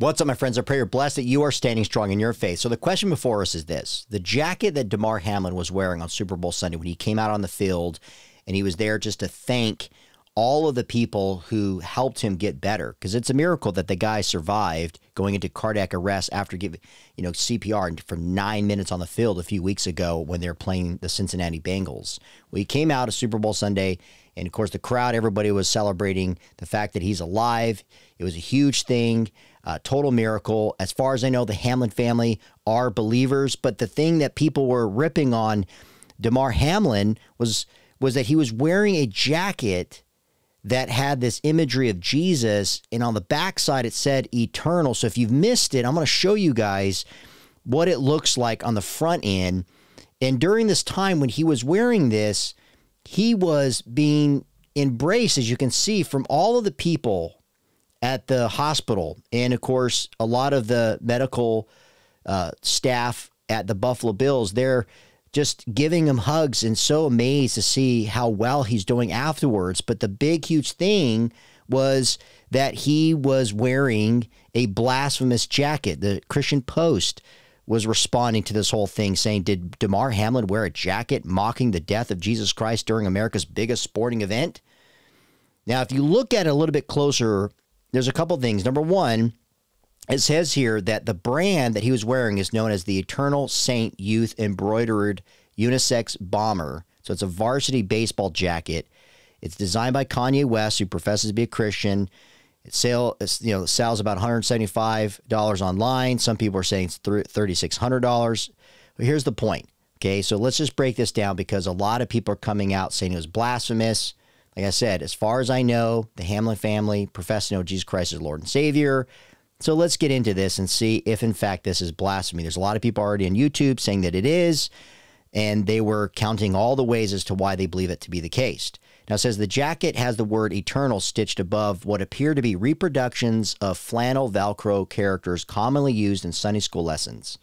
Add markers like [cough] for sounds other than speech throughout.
What's up, my friends? I pray you're blessed that you are standing strong in your faith. So, the question before us is this The jacket that Damar Hamlin was wearing on Super Bowl Sunday when he came out on the field and he was there just to thank all of the people who helped him get better because it's a miracle that the guy survived going into cardiac arrest after giving you know CPR for nine minutes on the field a few weeks ago when they were playing the Cincinnati Bengals. Well, he came out of Super Bowl Sunday, and of course the crowd, everybody was celebrating the fact that he's alive. It was a huge thing, uh, total miracle. As far as I know, the Hamlin family are believers, but the thing that people were ripping on Damar Hamlin was was that he was wearing a jacket that had this imagery of Jesus, and on the backside it said eternal. So if you've missed it, I'm going to show you guys what it looks like on the front end. And during this time when he was wearing this, he was being embraced, as you can see, from all of the people at the hospital. And of course, a lot of the medical uh, staff at the Buffalo Bills, they're just giving him hugs and so amazed to see how well he's doing afterwards. But the big, huge thing was that he was wearing a blasphemous jacket. The Christian Post was responding to this whole thing, saying, Did Damar Hamlin wear a jacket mocking the death of Jesus Christ during America's biggest sporting event? Now, if you look at it a little bit closer, there's a couple things. Number one, it says here that the brand that he was wearing is known as the Eternal Saint Youth Embroidered Unisex Bomber. So it's a varsity baseball jacket. It's designed by Kanye West, who professes to be a Christian. It sale, you know, sells about $175 online. Some people are saying it's $3,600. But here's the point. Okay, so let's just break this down because a lot of people are coming out saying it was blasphemous. Like I said, as far as I know, the Hamlin family profess to know Jesus Christ as Lord and Savior. So let's get into this and see if, in fact, this is blasphemy. There's a lot of people already on YouTube saying that it is, and they were counting all the ways as to why they believe it to be the case. Now, it says the jacket has the word eternal stitched above what appear to be reproductions of flannel Velcro characters commonly used in Sunday school lessons.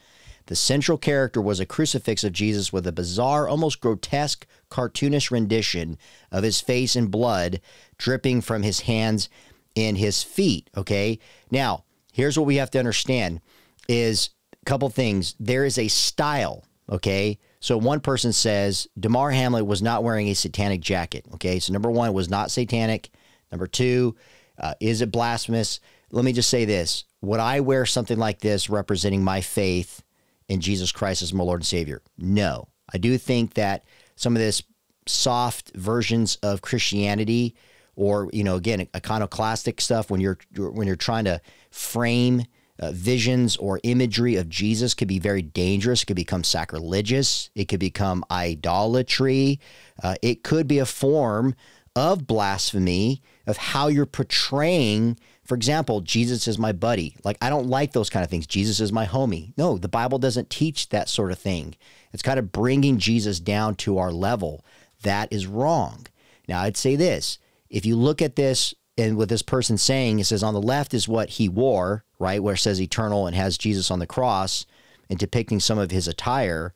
The central character was a crucifix of Jesus with a bizarre, almost grotesque, cartoonish rendition of his face and blood dripping from his hands and his feet. Okay. Now, here's what we have to understand is a couple things. There is a style, okay? So one person says Damar Hamlin was not wearing a satanic jacket, okay? So number one, was not satanic. Number two, uh, is it blasphemous? Let me just say this. Would I wear something like this representing my faith in Jesus Christ as my Lord and Savior? No. I do think that some of this soft versions of Christianity or you know again iconoclastic stuff when you're when you're trying to frame uh, visions or imagery of Jesus could be very dangerous. It could become sacrilegious. It could become idolatry. Uh, it could be a form of blasphemy of how you're portraying. For example, Jesus is my buddy. Like, I don't like those kind of things. Jesus is my homie. No, the Bible doesn't teach that sort of thing. It's kind of bringing Jesus down to our level. That is wrong. Now, I'd say this if you look at this and with this person saying, it says on the left is what he wore, right, where it says eternal and has Jesus on the cross and depicting some of his attire.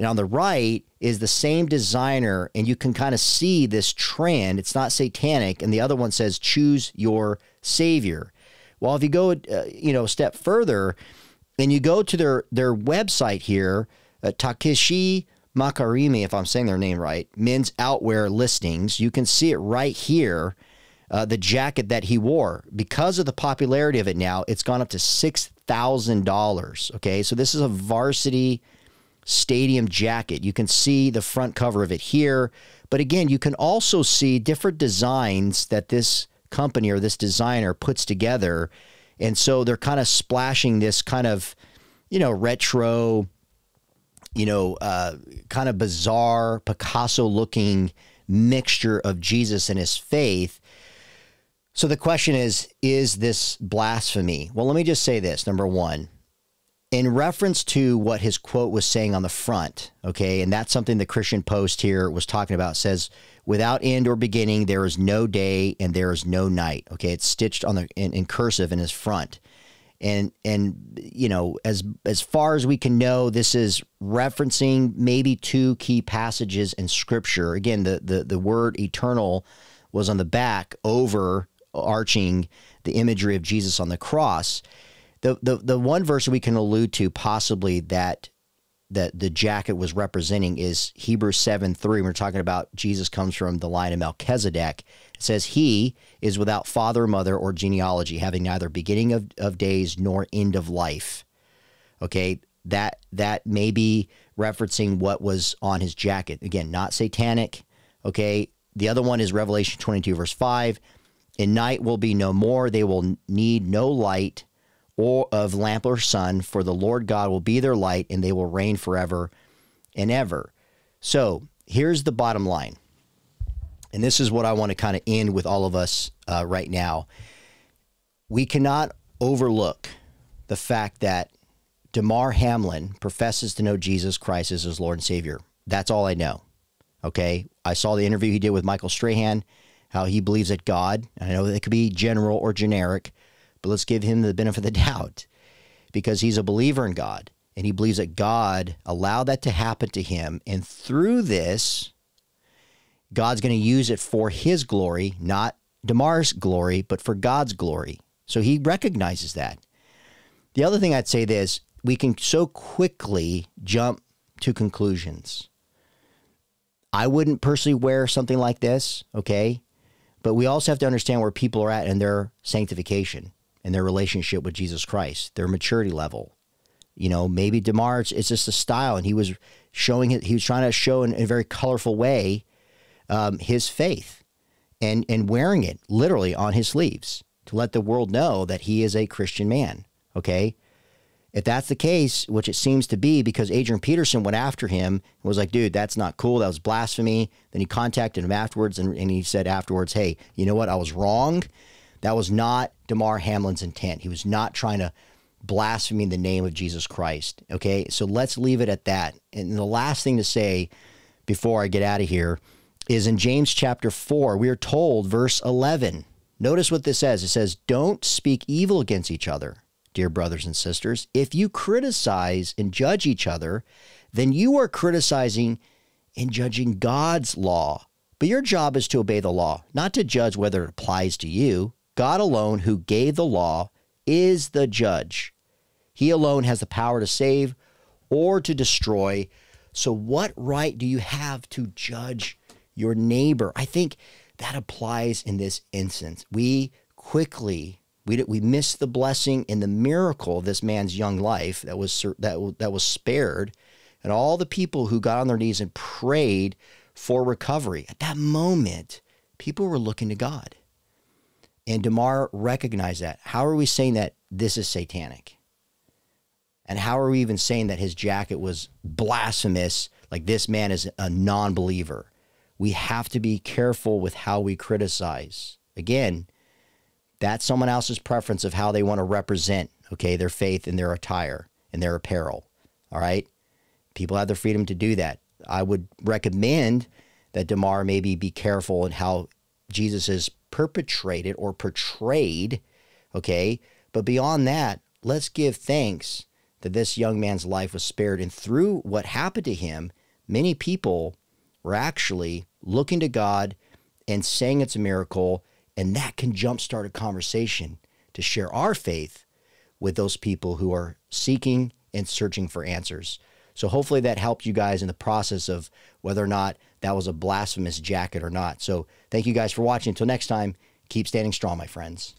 And on the right is the same designer, and you can kind of see this trend. It's not satanic. And the other one says, choose your savior. Well, if you go, uh, you know, a step further, and you go to their their website here, uh, Takeshi Makarimi, if I'm saying their name right, men's outwear listings. You can see it right here. Uh, the jacket that he wore because of the popularity of it now it's gone up to $6000 okay so this is a varsity stadium jacket you can see the front cover of it here but again you can also see different designs that this company or this designer puts together and so they're kind of splashing this kind of you know retro you know, uh, kind of bizarre Picasso looking mixture of Jesus and his faith. So the question is is this blasphemy? Well, let me just say this. Number one, in reference to what his quote was saying on the front, okay, and that's something the Christian Post here was talking about, says, without end or beginning, there is no day and there is no night. Okay, it's stitched on the in, in cursive in his front. And and you know as as far as we can know this is referencing maybe two key passages in scripture. Again the the, the word eternal was on the back over arching the imagery of Jesus on the cross the the the one verse we can allude to possibly that that the jacket was representing is Hebrews 7 3. We're talking about Jesus comes from the line of Melchizedek. It says, He is without father, mother, or genealogy, having neither beginning of, of days nor end of life. Okay, that that may be referencing what was on his jacket. Again, not satanic. Okay. The other one is Revelation 22, verse 5. In night will be no more. They will need no light or of lamp or sun, for the Lord God will be their light, and they will reign forever and ever. So here's the bottom line. And this is what I want to kind of end with all of us uh, right now. We cannot overlook the fact that Damar Hamlin professes to know Jesus Christ as his Lord and Savior. That's all I know. Okay. I saw the interview he did with Michael Strahan, how he believes that God, I know that it could be general or generic, but let's give him the benefit of the [laughs] doubt because he's a believer in God and he believes that God allowed that to happen to him. And through this, God's going to use it for his glory, not Damar's glory, but for God's glory. So he recognizes that. The other thing I'd say this we can so quickly jump to conclusions. I wouldn't personally wear something like this, okay? But we also have to understand where people are at in their sanctification and their relationship with Jesus Christ, their maturity level. You know, maybe Damar, it's, just a style, and he was showing it. He was trying to show in, in a very colorful way um, his faith, and and wearing it literally on his sleeves to let the world know that he is a Christian man. Okay, if that's the case, which it seems to be, because Adrian Peterson went after him and was like, dude, that's not cool. That was blasphemy. Then he contacted him afterwards and, and he said afterwards, hey, you know what? I was wrong. That was not Damar Hamlin's intent. He was not trying to blaspheme the name of Jesus Christ. Okay. So let's leave it at that. And the last thing to say before I get out of here is in James chapter 4, we are told, verse 11. Notice what this says. It says, Don't speak evil against each other dear brothers and sisters. If you criticize and judge each other, then you are criticizing and judging God's law. But your job is to obey the law, not to judge whether it applies to you. God alone, who gave the law, is the judge. He alone has the power to save or to destroy. So, what right do you have to judge your neighbor? I think that applies in this instance. We quickly we, we missed the blessing and the miracle of this man's young life that was that that was spared, and all the people who got on their knees and prayed for recovery. At that moment, people were looking to God, and Damar recognized that. How are we saying that this is satanic? And how are we even saying that his jacket was blasphemous? Like this man is a non-believer. We have to be careful with how we criticize. Again, that's someone else's preference of how they want to represent, okay, their faith and their attire and their apparel. All right. People have the freedom to do that. I would recommend that Damar maybe be careful in how Jesus is perpetrated or portrayed. Okay. But beyond that, let's give thanks that this young man's life was spared. And through what happened to him, many people were actually looking to God and saying it's a miracle and that can jumpstart a conversation to share our faith with those people who are seeking and searching for answers. So hopefully that helped you guys in the process of whether or not that was a blasphemous jacket or not. So thank you guys for watching. Until next time, keep standing strong, my friends.